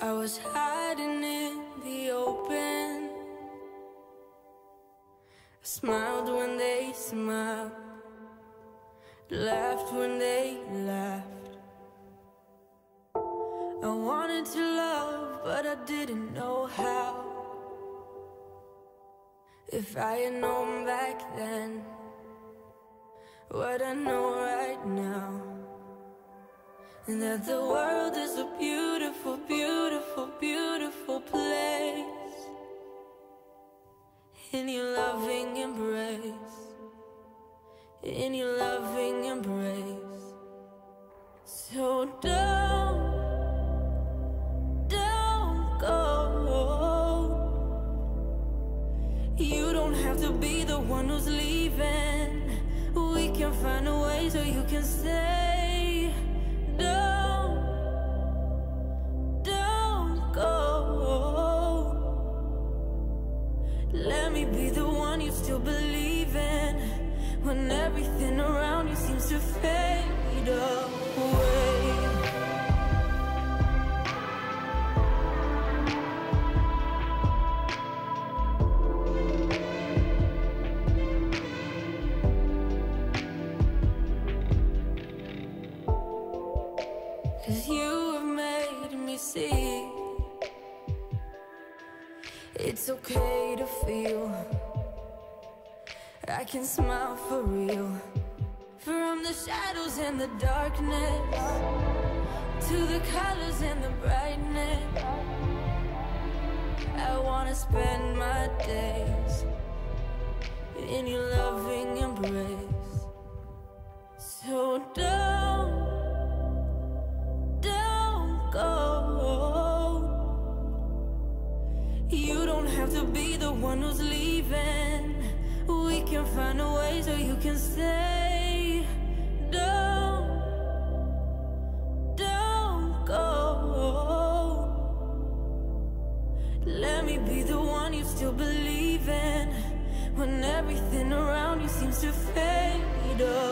I was hiding in the open. I smiled when they smiled, laughed when they laughed. I wanted to love, but I didn't know how. If I had known back then what I know right now, and that the world is a beautiful, in your loving embrace. So don't, don't go. You don't have to be the one who's leaving. We can find a way so you can stay. Don't, don't go. Let me be the one you still believe Cause you have made me see. It's okay to feel. I can smile for real. From the shadows and the darkness To the colors and the brightness I wanna spend my days In your loving embrace one who's leaving. We can find a way so you can stay. Don't, don't go. Let me be the one you still believe in when everything around you seems to fade away.